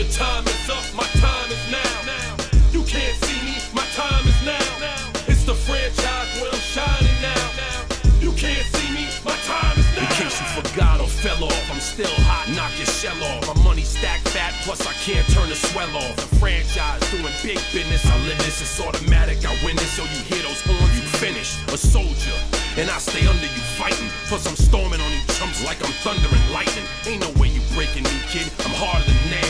Your time is up, my time is now. You can't see me, my time is now. It's the franchise where I'm shining now. You can't see me, my time is now. In case you forgot or fell off, I'm still hot, knock your shell off. My money stacked fat, plus I can't turn the swell off. The franchise doing big business, I live this, it's automatic. I win this, so you hear those horns, you finished. A soldier, and I stay under you fighting. Plus I'm storming on you chumps like I'm thunder and lightning. Ain't no way you breaking me, kid. I'm harder than nails.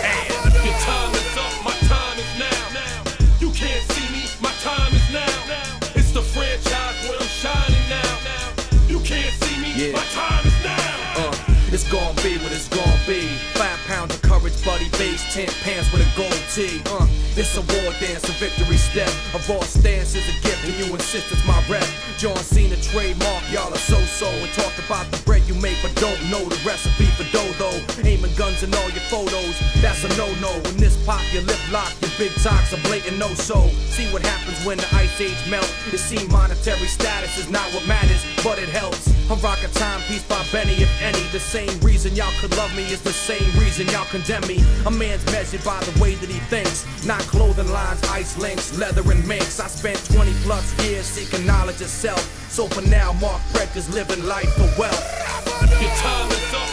be what it's gonna be. Five pounds of courage, buddy base, ten pants with a gold tee. Uh, it's a war dance, a victory step. A raw stance is a gift, and you insist it's my rep. John Cena trademark, y'all are so-so. And talk about the bread you make, but don't know the recipe for dodo. Aiming guns in all your photos, that's a no-no. Pop, your lip lock, your big talks are blatant no-so. See what happens when the ice age melt. It seem monetary status is not what matters, but it helps. I'm rocking timepiece by Benny, if any. The same reason y'all could love me is the same reason y'all condemn me. A man's measured by the way that he thinks, not clothing lines, ice links, leather and minks. I spent 20 plus years seeking knowledge of self. So for now, Mark Breck is living life for wealth. Your time is up,